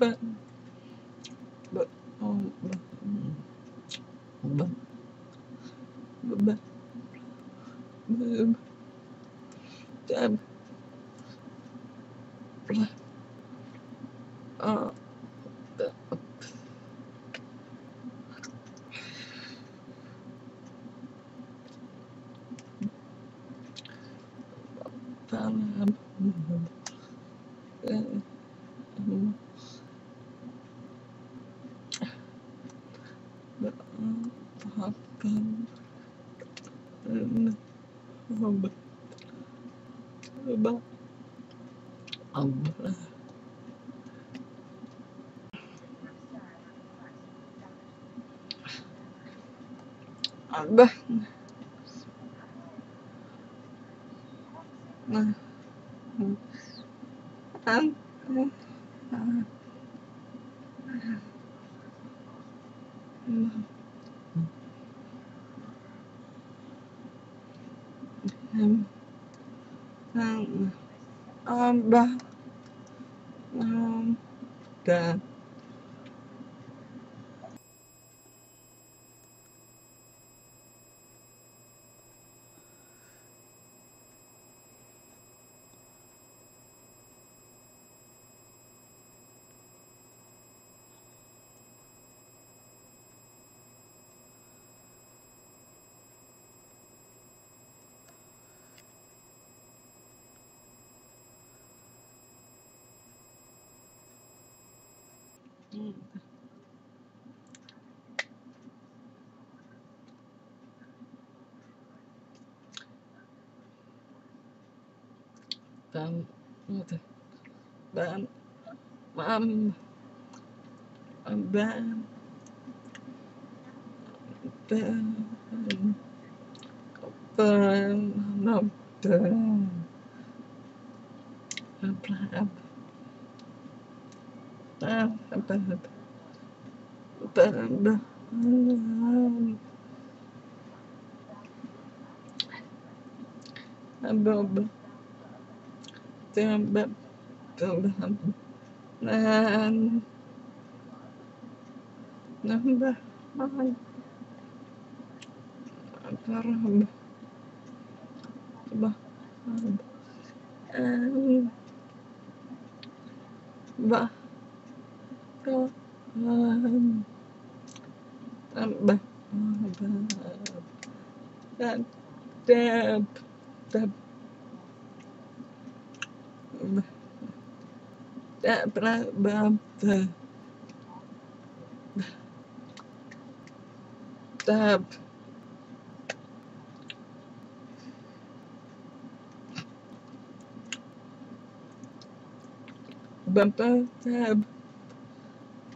but but um but but but but uh um um um abah nah um, bah um, dan tám tám tám tám tám năm tám tám tám number five. Bah. Dab. Bumper dab.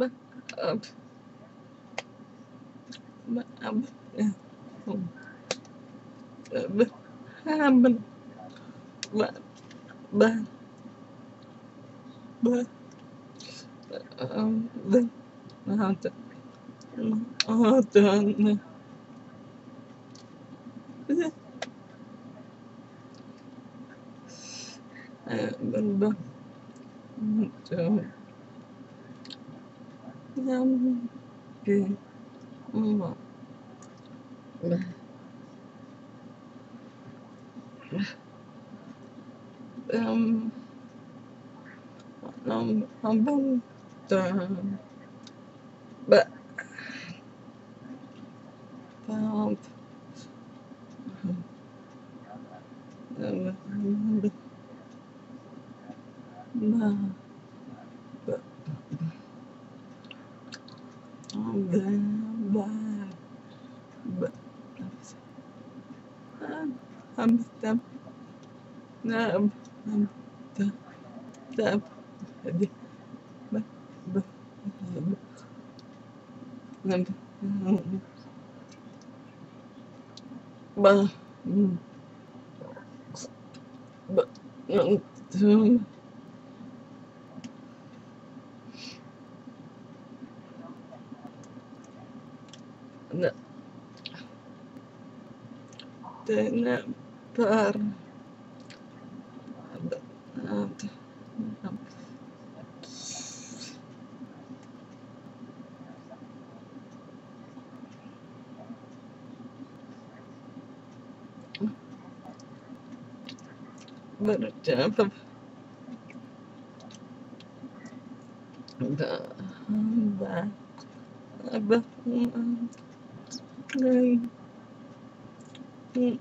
mất ấm mất ấm mất ham. Mình và ba ba um then how to how to ben 嗯，对，嗯。ba ba na tena par about a tenth of the, the, the, the, the,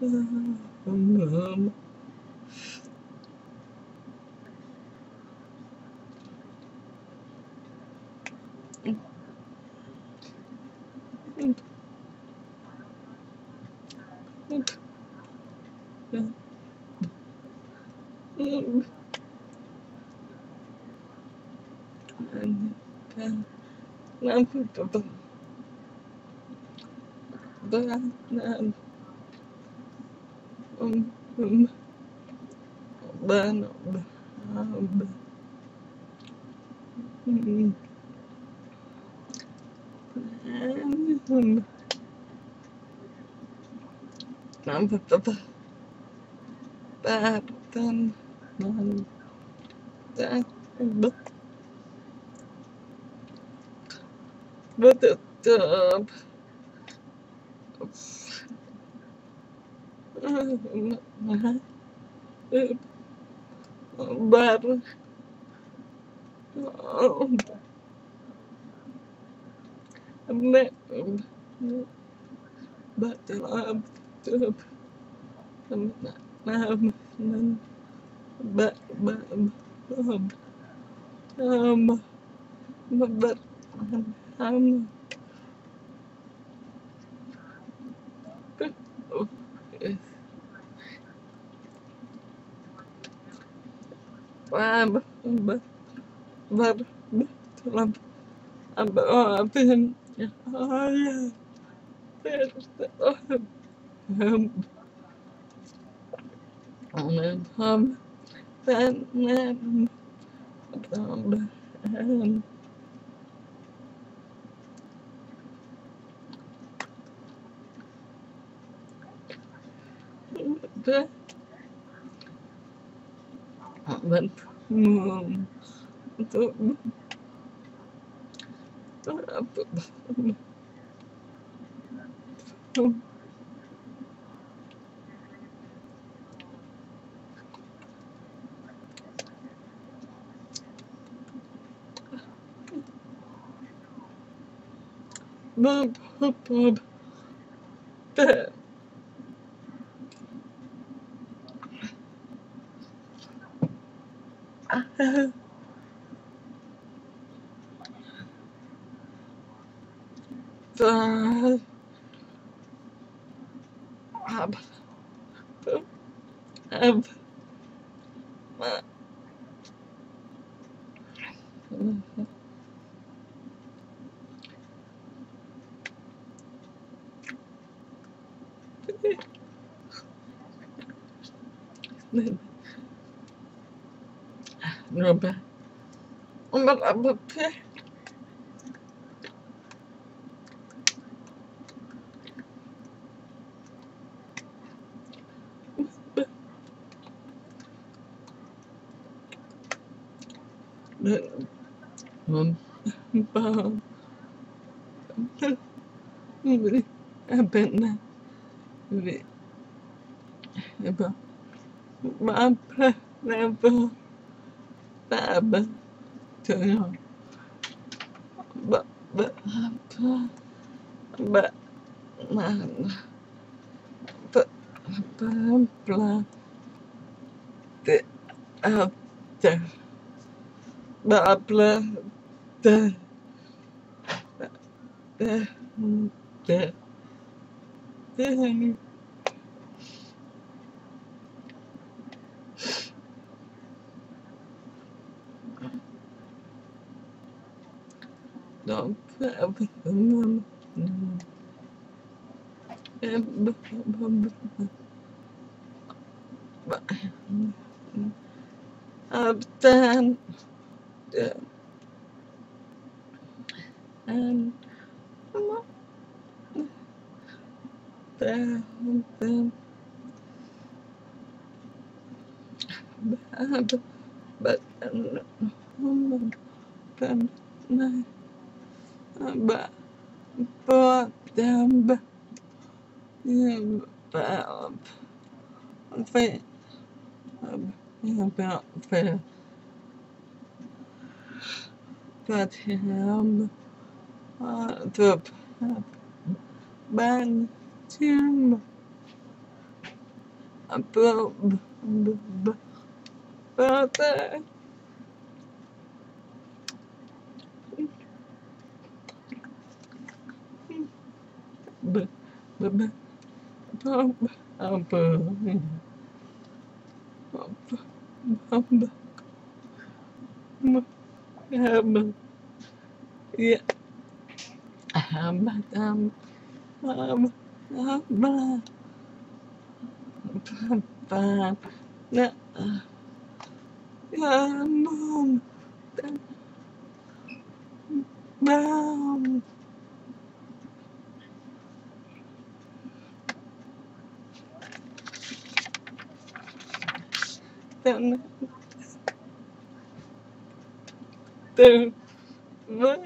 the, the, Nam Phật Nam Nam um um ben um um Nam Phật Phật Ba Phật Nam Phật Phật with a dub. But um, but um, um, um, um, but um, um, um, but um, um, um, but, but, I've oh yeah, um, um, um, um, um, um, พื่อมันตัวตัวตัวบึบบึบบึบ the um, um, um, gubbe. Om alla bubbe. Bye. Bye. Bye. Bye. Bye. Bye. Bye. Bye. fab. But, but, but, man. But, blah, blah. The after. Blah, blah, the, the, the, the, the, them. I've done and down them but then but um, but them about fair about fair but him the ban Tim about about that but but but yeah, um, um, um, um, um, yeah, yeah, mom, then, what?